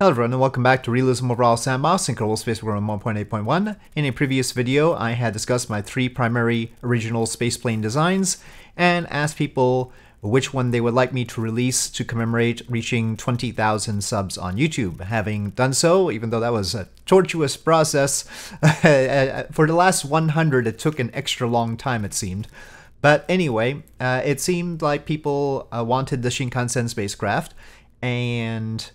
Hello everyone and welcome back to Realism Overhaul Sandbox in Kerbal Space Program 1.8.1. In a previous video, I had discussed my three primary original spaceplane designs and asked people which one they would like me to release to commemorate reaching 20,000 subs on YouTube. Having done so, even though that was a tortuous process, for the last 100 it took an extra long time it seemed. But anyway, uh, it seemed like people uh, wanted the Shinkansen spacecraft and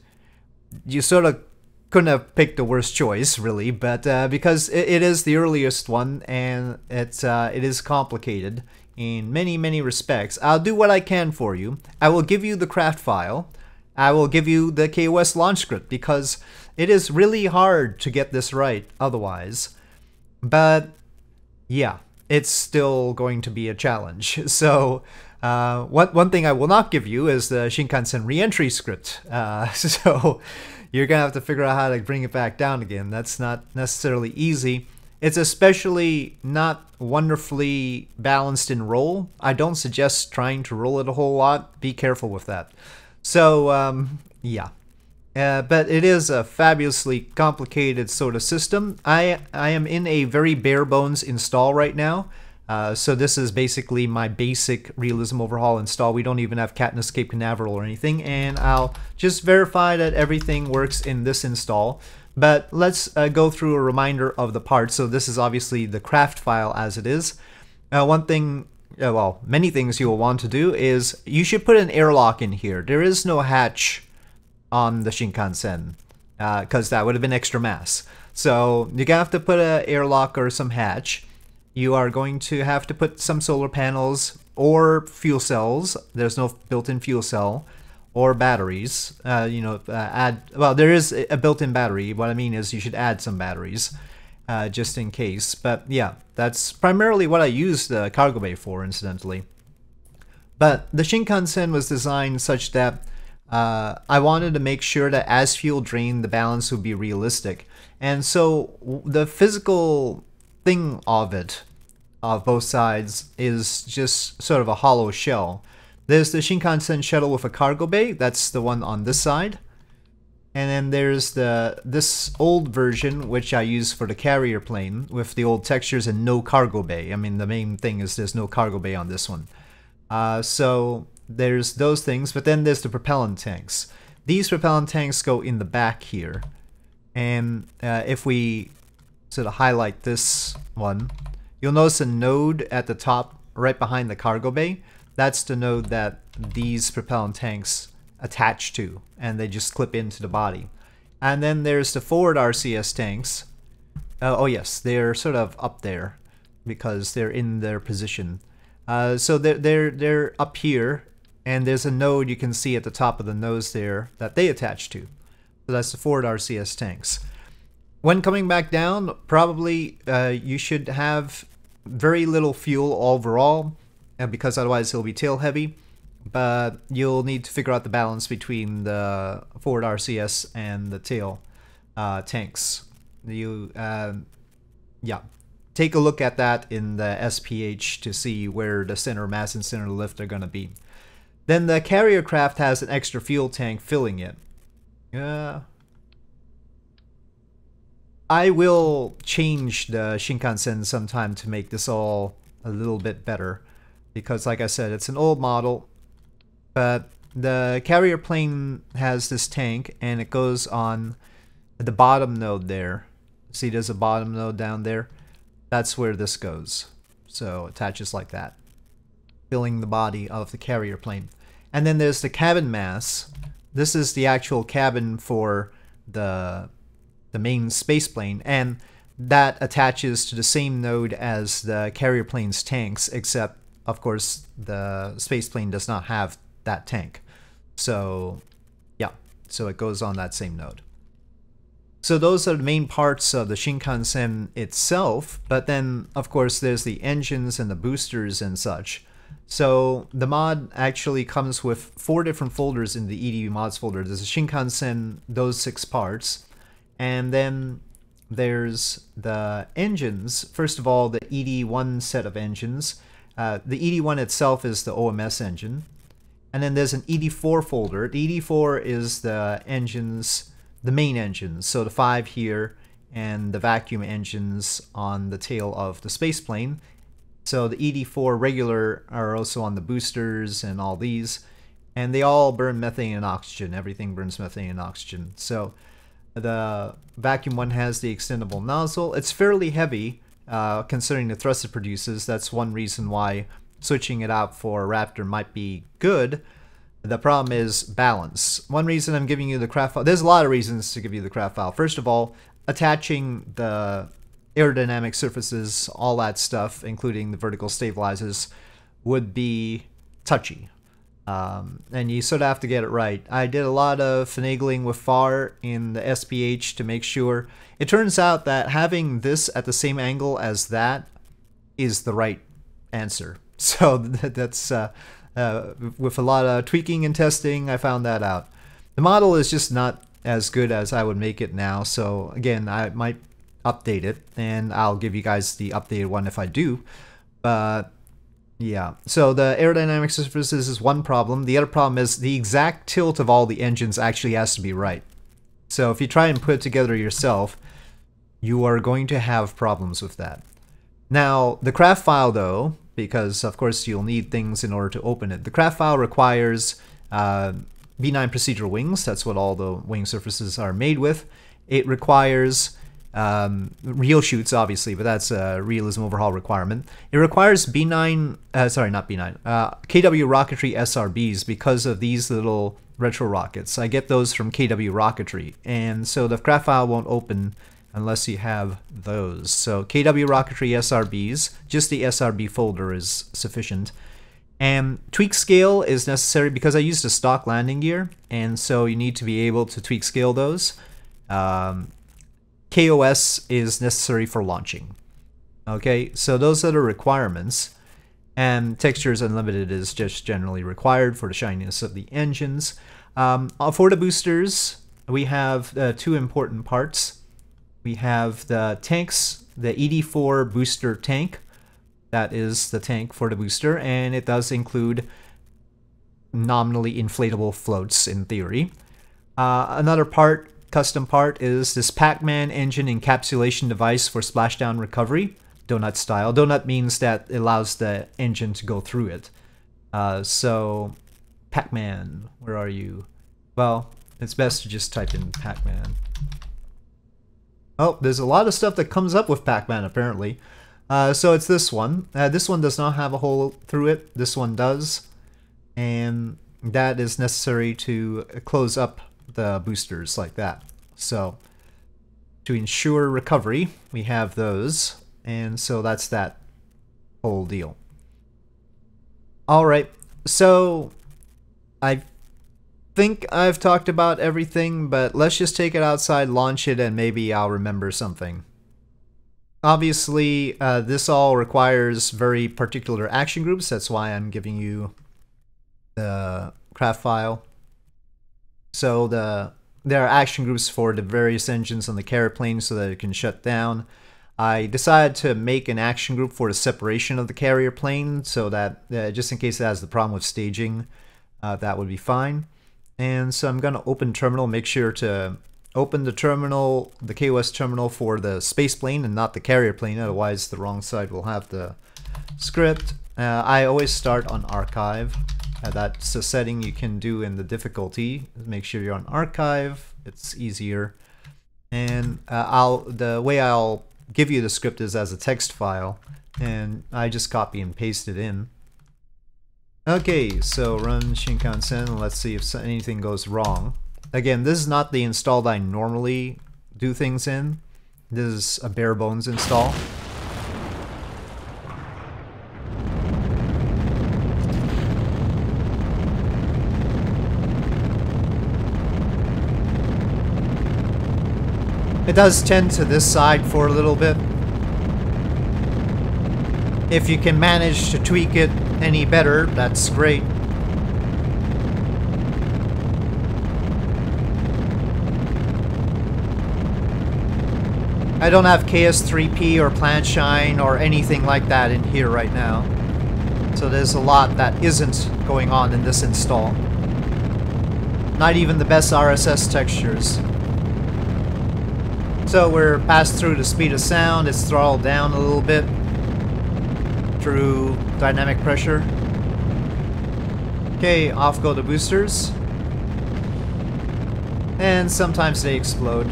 you sort of couldn't have picked the worst choice, really, but uh, because it, it is the earliest one and it's uh, it is complicated in many many respects. I'll do what I can for you. I will give you the craft file. I will give you the KOS launch script because it is really hard to get this right otherwise. But yeah, it's still going to be a challenge. So. Uh, one, one thing I will not give you is the Shinkansen reentry script. Uh, so you're going to have to figure out how to bring it back down again. That's not necessarily easy. It's especially not wonderfully balanced in roll. I don't suggest trying to roll it a whole lot. Be careful with that. So, um, yeah. Uh, but it is a fabulously complicated sort of system. I, I am in a very bare bones install right now. Uh, so this is basically my basic realism overhaul install. We don't even have Cat and Escape Canaveral or anything, and I'll just verify that everything works in this install. But let's uh, go through a reminder of the parts. So this is obviously the craft file as it is. Uh, one thing, uh, well, many things you will want to do is you should put an airlock in here. There is no hatch on the Shinkansen because uh, that would have been extra mass. So you're gonna have to put an airlock or some hatch you are going to have to put some solar panels or fuel cells. There's no built-in fuel cell or batteries. Uh, you know, uh, add well, there is a built-in battery. What I mean is you should add some batteries uh, just in case. But yeah, that's primarily what I use the cargo bay for, incidentally. But the Shinkansen was designed such that uh, I wanted to make sure that as fuel drained, the balance would be realistic. And so the physical thing of it, of both sides, is just sort of a hollow shell. There's the Shinkansen shuttle with a cargo bay, that's the one on this side. And then there's the this old version, which I use for the carrier plane, with the old textures and no cargo bay. I mean, the main thing is there's no cargo bay on this one. Uh, so there's those things, but then there's the propellant tanks. These propellant tanks go in the back here. And uh, if we sort of highlight this one, you'll notice a node at the top right behind the cargo bay. That's the node that these propellant tanks attach to, and they just clip into the body. And then there's the forward RCS tanks. Uh, oh yes, they're sort of up there because they're in their position. Uh, so they're, they're, they're up here, and there's a node you can see at the top of the nose there that they attach to. So that's the forward RCS tanks. When coming back down, probably uh, you should have very little fuel overall, uh, because otherwise it'll be tail heavy. But you'll need to figure out the balance between the forward RCS and the tail uh, tanks. You, uh, yeah, take a look at that in the SPH to see where the center mass and center lift are going to be. Then the carrier craft has an extra fuel tank filling it. Uh, I will change the Shinkansen sometime to make this all a little bit better. Because like I said, it's an old model. But the carrier plane has this tank and it goes on the bottom node there. See there's a bottom node down there? That's where this goes. So attaches like that. Filling the body of the carrier plane. And then there's the cabin mass. This is the actual cabin for the the main space plane, and that attaches to the same node as the carrier plane's tanks, except, of course, the space plane does not have that tank. So, yeah, so it goes on that same node. So those are the main parts of the Shinkansen itself, but then, of course, there's the engines and the boosters and such. So the mod actually comes with four different folders in the EDB mods folder. There's a Shinkansen, those six parts, and then there's the engines. First of all, the ED1 set of engines. Uh, the ED1 itself is the OMS engine. And then there's an ED4 folder. The ED4 is the engines the main engines. So the five here and the vacuum engines on the tail of the spaceplane. So the ED4 regular are also on the boosters and all these. And they all burn methane and oxygen. Everything burns methane and oxygen. So the vacuum one has the extendable nozzle. It's fairly heavy uh, considering the thrust it produces. That's one reason why switching it out for a Raptor might be good. The problem is balance. One reason I'm giving you the craft file, there's a lot of reasons to give you the craft file. First of all, attaching the aerodynamic surfaces, all that stuff, including the vertical stabilizers, would be touchy. Um, and you sort of have to get it right. I did a lot of finagling with FAR in the SPH to make sure. It turns out that having this at the same angle as that is the right answer. So that's uh, uh, with a lot of tweaking and testing, I found that out. The model is just not as good as I would make it now. So again, I might update it and I'll give you guys the updated one if I do. But yeah, so the aerodynamic surfaces is one problem. The other problem is the exact tilt of all the engines actually has to be right. So if you try and put it together yourself, you are going to have problems with that. Now, the craft file though, because of course you'll need things in order to open it. The craft file requires uh, B9 procedural wings, that's what all the wing surfaces are made with. It requires um, RealChutes, obviously, but that's a realism overhaul requirement. It requires B9, uh, sorry, not B9, uh, KW Rocketry SRBs because of these little retro rockets. I get those from KW Rocketry, and so the craft file won't open unless you have those. So KW Rocketry SRBs, just the SRB folder is sufficient. And TweakScale is necessary because I used a stock landing gear, and so you need to be able to tweak scale those. Um, KOS is necessary for launching. Okay, so those are the requirements. And textures unlimited is just generally required for the shininess of the engines. Um, uh, for the boosters, we have uh, two important parts. We have the tanks, the ED4 booster tank. That is the tank for the booster, and it does include nominally inflatable floats in theory. Uh, another part custom part is this Pac-Man engine encapsulation device for splashdown recovery, donut style. Donut means that it allows the engine to go through it. Uh, so, Pac-Man, where are you? Well, it's best to just type in Pac-Man. Oh, there's a lot of stuff that comes up with Pac-Man apparently. Uh, so it's this one. Uh, this one does not have a hole through it. This one does. And that is necessary to close up the boosters like that. So to ensure recovery, we have those. And so that's that whole deal. All right. So I think I've talked about everything, but let's just take it outside, launch it, and maybe I'll remember something. Obviously, uh, this all requires very particular action groups. That's why I'm giving you the craft file. So the there are action groups for the various engines on the carrier plane so that it can shut down. I decided to make an action group for the separation of the carrier plane so that uh, just in case it has the problem with staging, uh, that would be fine. And so I'm going to open terminal, make sure to open the terminal, the KOS terminal for the space plane and not the carrier plane, otherwise the wrong side will have the script. Uh, I always start on archive. Uh, that's a setting you can do in the difficulty. Make sure you're on archive. It's easier. And uh, I'll the way I'll give you the script is as a text file, and I just copy and paste it in. Okay, so run Shinkansen. Let's see if anything goes wrong. Again, this is not the install that I normally do things in. This is a bare bones install. It does tend to this side for a little bit. If you can manage to tweak it any better, that's great. I don't have KS3P or PlanetShine or anything like that in here right now. So there's a lot that isn't going on in this install. Not even the best RSS textures. So we're passed through the speed of sound, it's throttled down a little bit through dynamic pressure. Okay, off go the boosters. And sometimes they explode.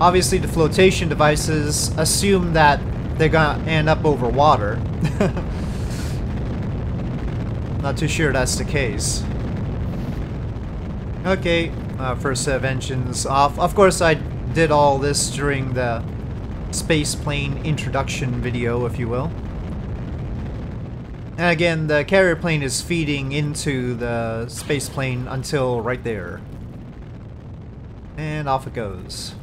Obviously the flotation devices assume that they're gonna end up over water. Not too sure that's the case. Okay, uh, first engines off. Of course I did all this during the space plane introduction video, if you will. And again, the carrier plane is feeding into the space plane until right there. And off it goes.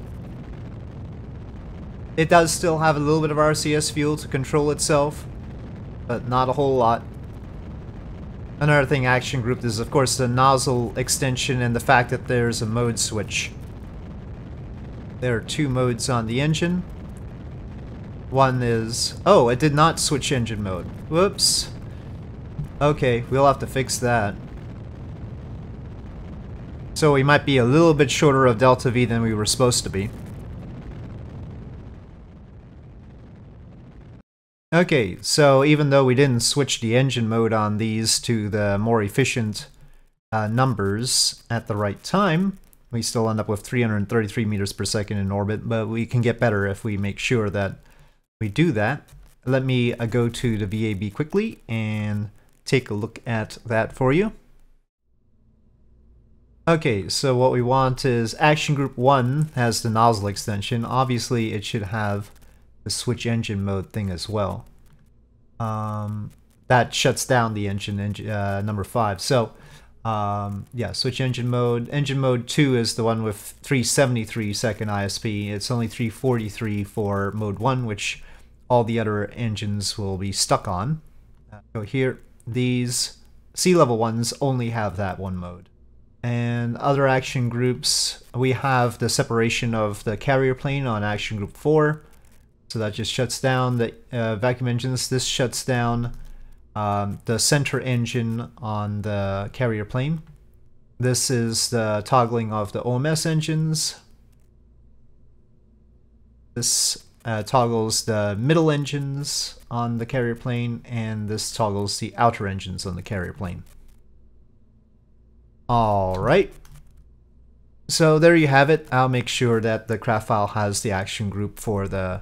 It does still have a little bit of RCS fuel to control itself, but not a whole lot. Another thing Action Group is of course the nozzle extension and the fact that there's a mode switch. There are two modes on the engine. One is... Oh, it did not switch engine mode. Whoops. Okay, we'll have to fix that. So we might be a little bit shorter of delta V than we were supposed to be. Okay, so even though we didn't switch the engine mode on these to the more efficient uh, numbers at the right time, we still end up with 333 meters per second in orbit, but we can get better if we make sure that we do that. Let me uh, go to the VAB quickly and take a look at that for you. Okay, so what we want is Action Group 1 has the nozzle extension. Obviously, it should have the switch engine mode thing as well. Um, that shuts down the engine, engine uh, number five. So um, yeah, switch engine mode. Engine mode 2 is the one with 373 second ISP. It's only 343 for mode 1, which all the other engines will be stuck on. So here, these sea level ones only have that one mode. And other action groups, we have the separation of the carrier plane on action group 4. So that just shuts down the uh, vacuum engines. This shuts down um, the center engine on the carrier plane. This is the toggling of the OMS engines. This uh, toggles the middle engines on the carrier plane, and this toggles the outer engines on the carrier plane. Alright. So there you have it. I'll make sure that the craft file has the action group for the